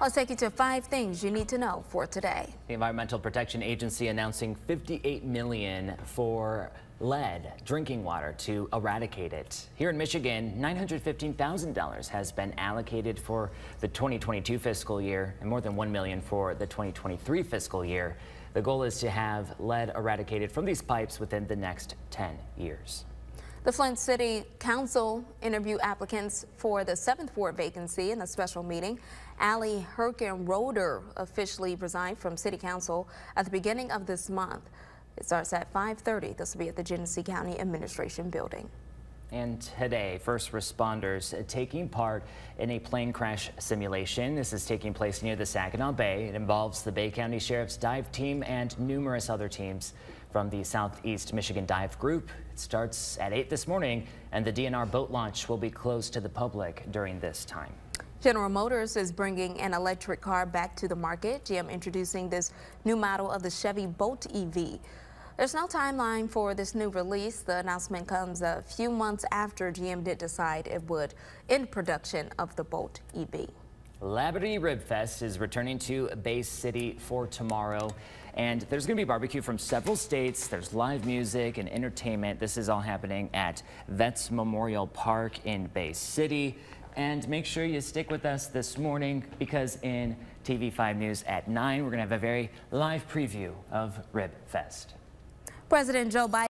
Let's take you to five things you need to know for today. The Environmental Protection Agency announcing 58 million for lead drinking water to eradicate it. Here in Michigan, $915,000 has been allocated for the 2022 fiscal year and more than 1 million for the 2023 fiscal year. The goal is to have lead eradicated from these pipes within the next 10 years. The Flint City Council interviewed applicants for the 7th Ward vacancy in a special meeting. Allie Herkenroder officially resigned from City Council at the beginning of this month. It starts at 5.30. This will be at the Genesee County Administration Building. And today, first responders taking part in a plane crash simulation. This is taking place near the Saginaw Bay. It involves the Bay County Sheriff's Dive Team and numerous other teams from the Southeast Michigan Dive Group. It starts at 8 this morning, and the DNR boat launch will be closed to the public during this time. General Motors is bringing an electric car back to the market. GM introducing this new model of the Chevy Bolt EV. There's no timeline for this new release. The announcement comes a few months after GM did decide it would end production of the Bolt EV. Labadie Rib Fest is returning to Bay City for tomorrow. And there's going to be barbecue from several states. There's live music and entertainment. This is all happening at Vets Memorial Park in Bay City. And make sure you stick with us this morning because in TV5 News at 9, we're going to have a very live preview of Rib Fest. President Joe Biden